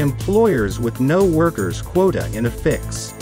employers with no workers quota in a fix.